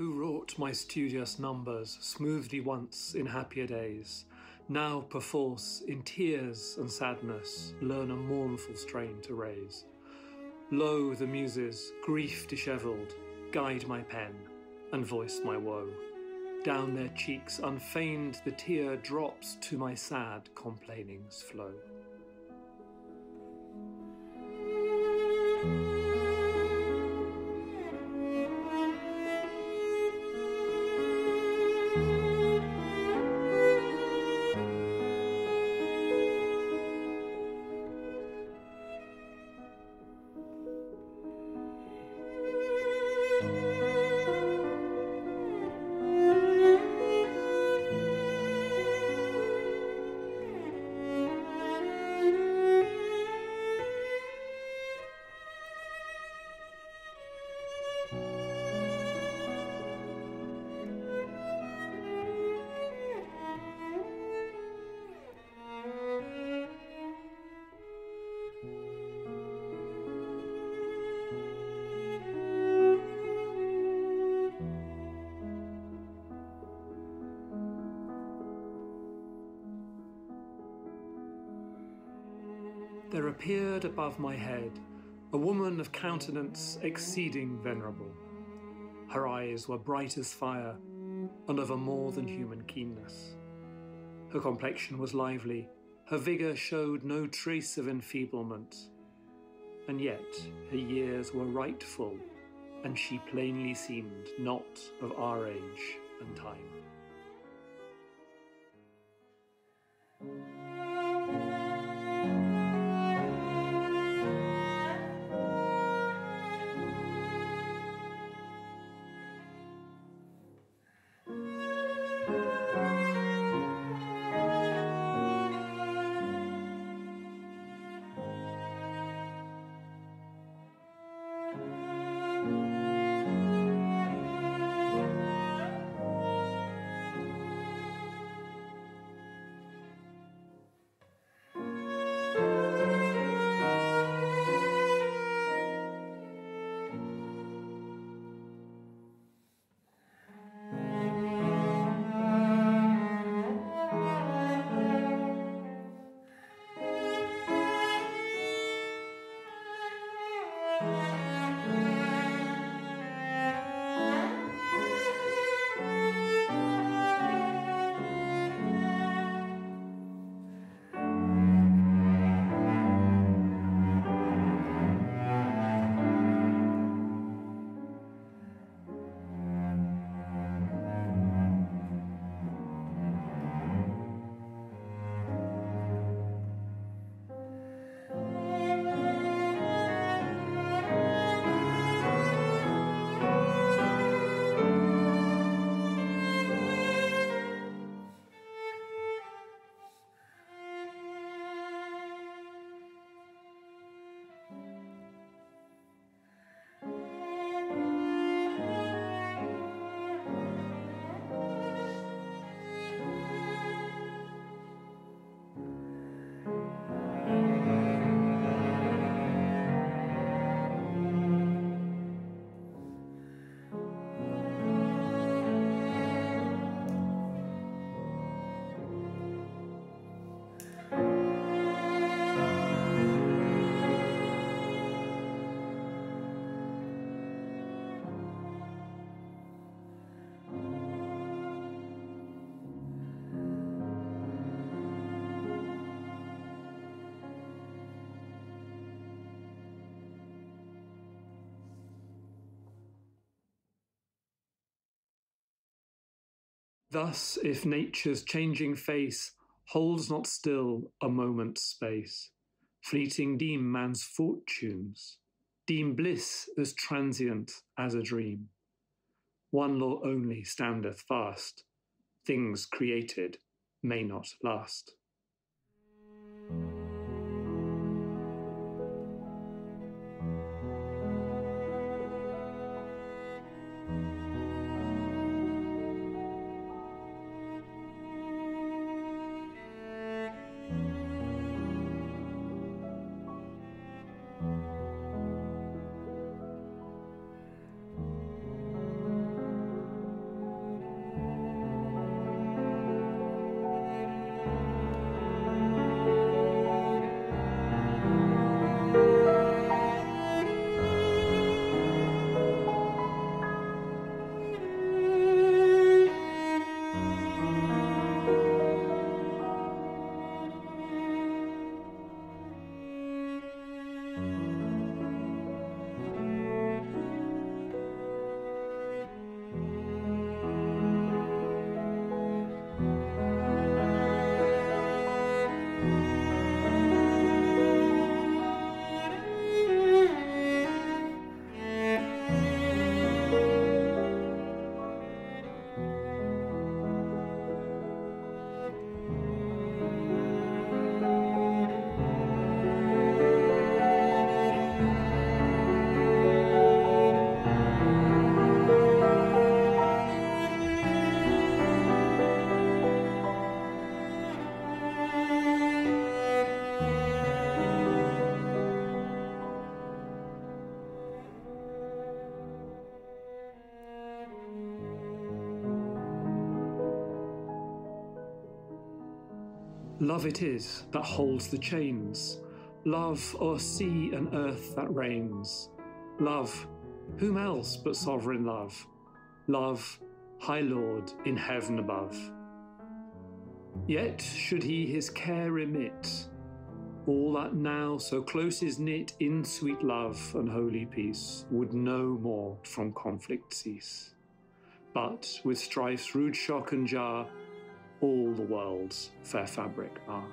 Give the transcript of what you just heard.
who wrought my studious numbers smoothly once in happier days, now perforce in tears and sadness learn a mournful strain to raise. Lo, the muses, grief dishevelled, guide my pen and voice my woe. Down their cheeks unfeigned the tear drops to my sad complainings flow. There appeared above my head a woman of countenance exceeding venerable. Her eyes were bright as fire, and of a more than human keenness. Her complexion was lively, her vigour showed no trace of enfeeblement, and yet her years were right full, and she plainly seemed not of our age and time. Thus, if nature's changing face holds not still a moment's space, fleeting deem man's fortunes, deem bliss as transient as a dream. One law only standeth fast things created may not last. Love it is that holds the chains, love o'er sea and earth that reigns. Love, whom else but sovereign love? Love, High Lord in heaven above. Yet should he his care remit, all that now so close is knit in sweet love and holy peace would no more from conflict cease. But with strife's rude shock and jar, all the world's fair fabric are.